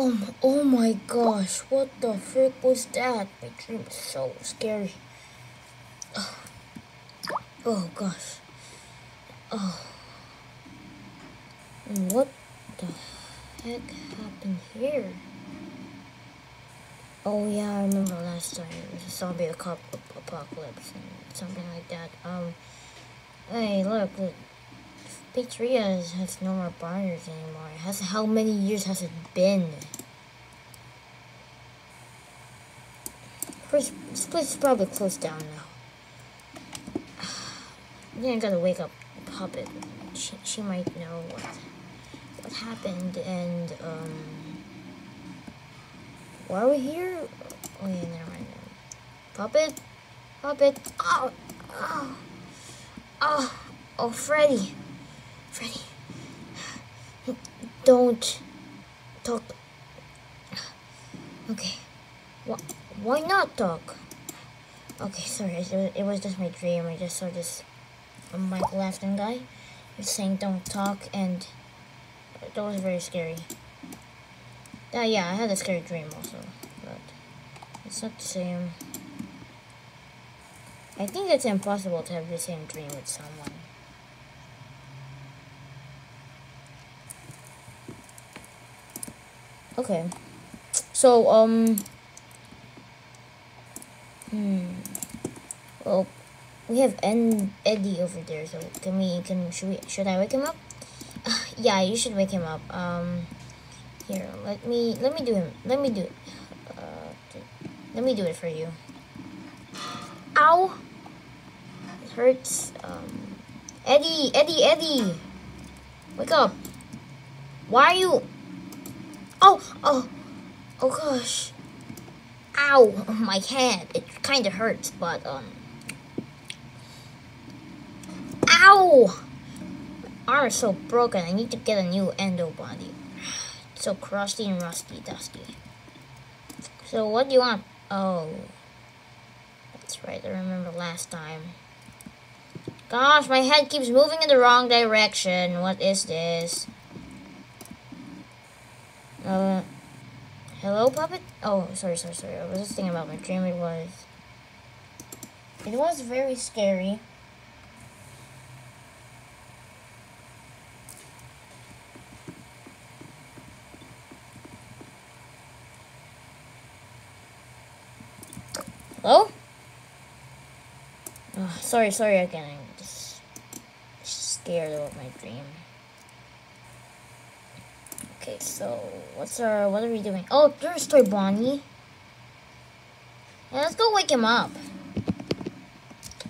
Oh, m- oh my gosh, what the frick was that? My dream was so scary. Oh, oh gosh. Oh. What the heck happened here? Oh yeah, I remember last time it was a zombie apocalypse and something like that. Um, hey, look, look. Pizzeria has, no more buyers anymore. It has how many years has it been? First, this place is probably closed down now. then I gotta wake up Puppet. She, she might know what what happened and um. Why are we here? Oh yeah, never mind. Puppet, Puppet. Oh, oh, oh, oh, Freddy. Freddy, don't talk. Okay, wh- why not talk? Okay, sorry, it was, just my dream. I just saw this Michael Afton guy saying don't talk, and that was very scary. Uh, yeah, I had a scary dream also, but it's not the same. I think it's impossible to have the same dream with someone. Okay. So, um... Hmm. Well, we have N Eddie over there, so can we, can, should we, should I wake him up? Uh, yeah, you should wake him up. Um, here, let me, let me do him, let me do it. Uh, let me do it for you. Ow! It hurts. Um, Eddie, Eddie, Eddie! Wake up! Why are you... Oh, oh, oh gosh. Ow, my hand. It kind of hurts, but, um. Ow! My arm is so broken, I need to get a new endo body. It's so crusty and rusty, dusty. So, what do you want? Oh. That's right, I remember last time. Gosh, my head keeps moving in the wrong direction. What is this? Uh, hello, puppet? Oh, sorry, sorry, sorry. I was just thinking about my dream. It was. It was very scary. Hello? Oh, sorry, sorry again. I'm just scared about my dream. Okay, so what's our what are we doing? Oh, there's Toy Bonnie. Yeah, let's go wake him up.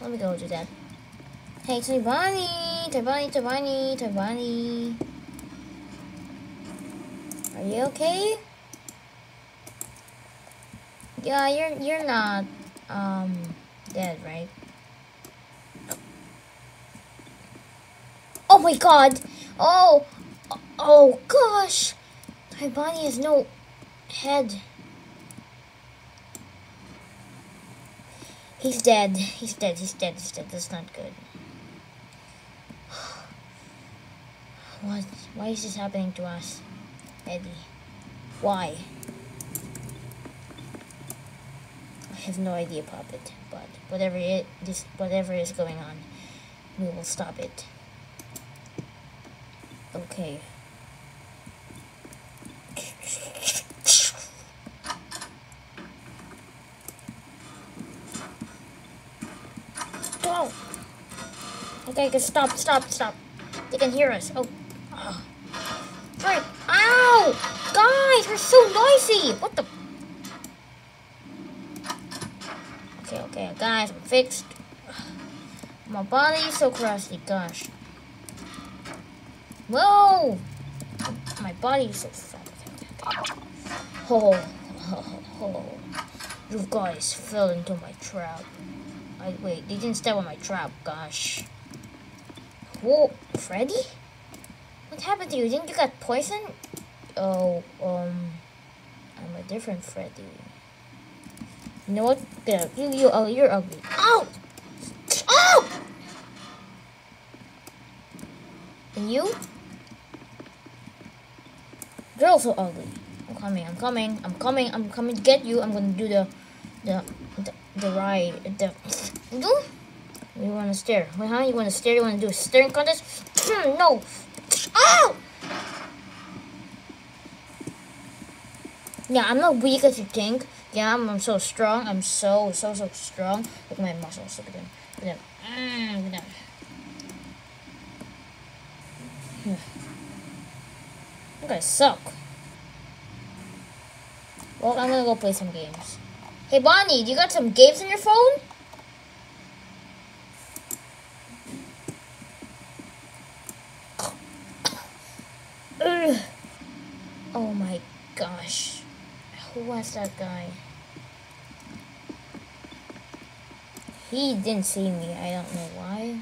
Let me go do that. Hey, Toy Bonnie, Toy Bonnie, Toy Bonnie, Toy Bonnie. Are you okay? Yeah, you're you're not um dead, right? Oh my god! Oh, Oh gosh! My body has no head. He's dead. He's dead. He's dead. He's dead. That's not good. What? Why is this happening to us, Eddie? Why? I have no idea, Puppet. But whatever it this whatever is going on, we will stop it. Okay. Okay, okay, stop, stop, stop. They can hear us. Oh. Ah. oh. Right. Ow! Guys, we're so noisy! What the? Okay, okay, guys, I'm fixed. My body is so crusty, gosh. Whoa! My body is so fat. Oh, oh, oh, oh. you guys fell into my trap. I wait, they didn't step on my trap, gosh. Whoa, Freddy? What happened to you? Didn't you get poisoned? Oh, um, I'm a different Freddy. You know what? Out. You, you, oh, you're ugly. Ow! Ow! And you? You're also ugly. I'm coming. I'm coming. I'm coming. I'm coming to get you. I'm gonna do the the the, the ride. The do. You want to stare? Wait, huh? You want to stare? You want to do a staring contest? Hmm, no. Oh! Yeah, I'm not weak as you think. Yeah, I'm, I'm so strong. I'm so, so, so strong. Look at my muscles. Look at them. Look at them. Mm, look at them. Hmm. You guys suck. Well, I'm gonna go play some games. Hey, Bonnie, do you got some games on your phone? Oh my gosh. Who was that guy? He didn't see me. I don't know why.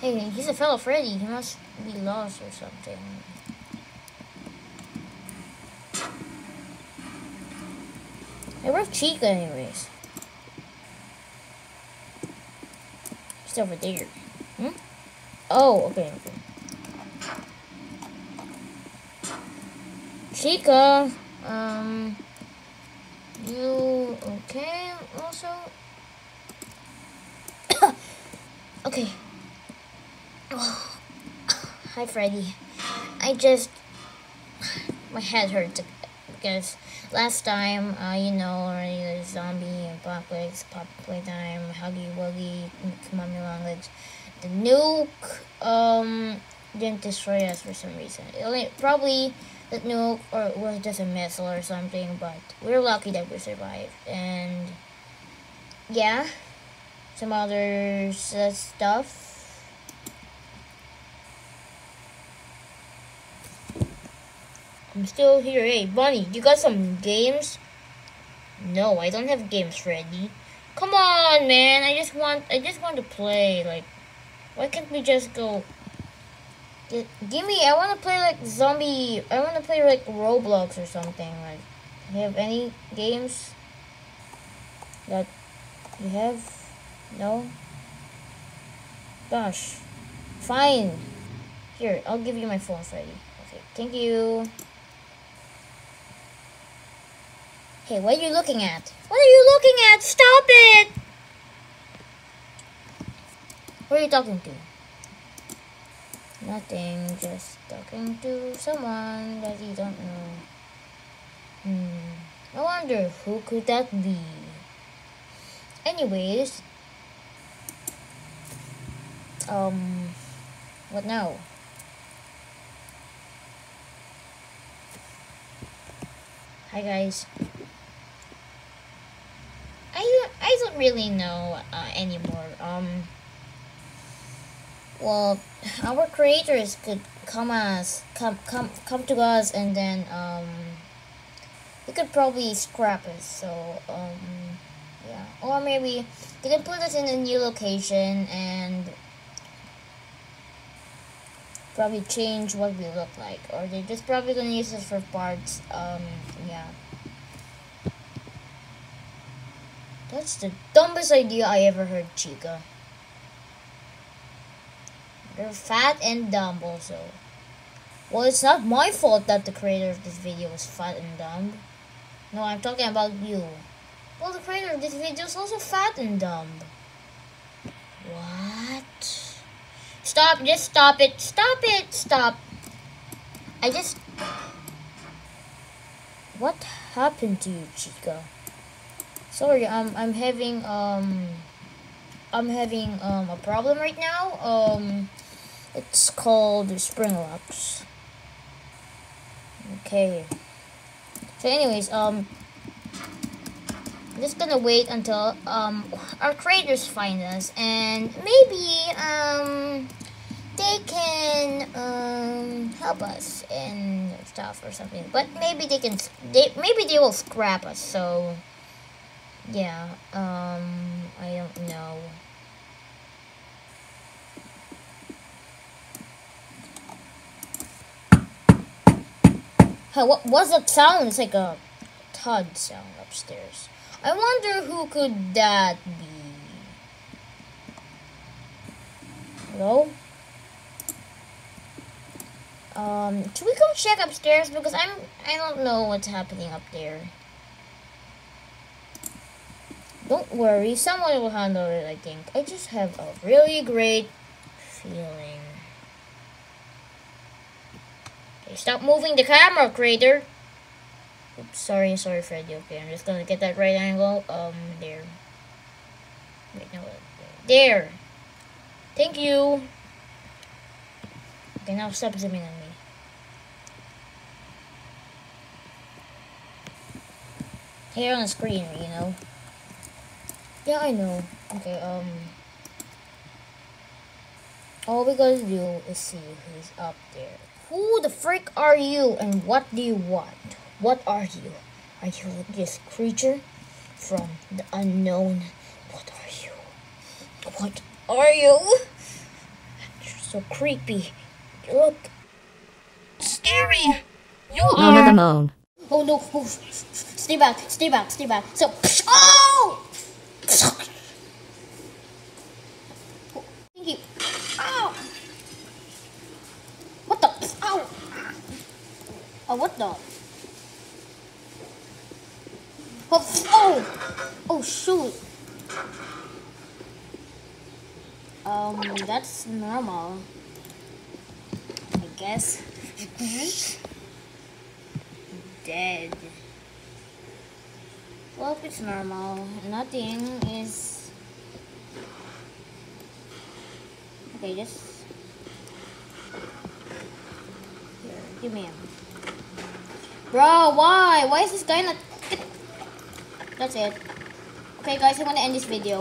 Hey, he's a fellow Freddy. He must be lost or something. Hey, where's Chica anyways? She's over there. Hmm? Oh, okay, okay. Chica, um, you okay also? okay. Oh. Hi, Freddy. I just, my head hurts because last time, uh, you know, already the zombie and pop legs, pop playtime, huggy wuggy, mommy long legs. The nuke, um, didn't destroy us for some reason. It only, probably the nuke or it was just a missile or something, but we're lucky that we survived. And yeah, some other stuff. I'm still here. Hey, Bunny, you got some games? No, I don't have games ready. Come on, man. I just want I just want to play. Like, why can't we just go Give me, I want to play like zombie, I want to play like Roblox or something. Like, you have any games that you have? No? Gosh. Fine. Here, I'll give you my phone, Freddy. Okay, thank you. Hey, what are you looking at? What are you looking at? Stop it! Who are you talking to? Nothing, just talking to someone that you don't know. Hmm, I wonder who could that be? Anyways, um, what now? Hi guys. I don't, really know uh, anymore. Um, well, our creators could come us, come, come, come to us, and then um, they could probably scrap us. So um, yeah, or maybe they can put us in a new location and probably change what we look like, or they're just probably gonna use us for parts. Um, yeah. That's the dumbest idea I ever heard, Chica. You're fat and dumb also. Well, it's not my fault that the creator of this video is fat and dumb. No, I'm talking about you. Well, the creator of this video is also fat and dumb. What? Stop, just stop it. Stop it, stop. I just... What happened to you, Chica? Sorry, I'm, I'm having, um... I'm having, um, a problem right now. Um... It's called spring locks. Okay. So anyways, um, I'm just gonna wait until um our creators find us, and maybe um they can um help us and stuff or something. But maybe they can they maybe they will scrap us. So yeah, um, I don't know. Huh, what was that sound? It's like a thud sound upstairs. I wonder who could that be? Hello? Um, should we go check upstairs because I'm I don't know what's happening up there. Don't worry, someone will handle it. I think. I just have a really great feeling. Okay, stop moving the camera, Crater. Oops, sorry, sorry, Freddy. Okay, I'm just gonna get that right angle. Um, there. Wait, no, there. Thank you. Okay, now stop zooming on me. Here on the screen, you know. Yeah, I know. Okay, um... All we gotta do is see who's up there. Who the frick are you and what do you want? What are you? Are you this creature from the unknown? What are you? What are you? You're so creepy. You look scary. You Moan of the moan. Oh no! Oh, stay back! Stay back! Stay back! So, oh! Thank you. Ow! What the? Ow! Oh, what the? Oh! Oh! Oh shoot! Um, that's normal. I guess. Dead. Well, it's normal, nothing is. Okay, just. Here, give me him. Bro, why? Why is this guy not. That's it. Okay, guys, I'm gonna end this video.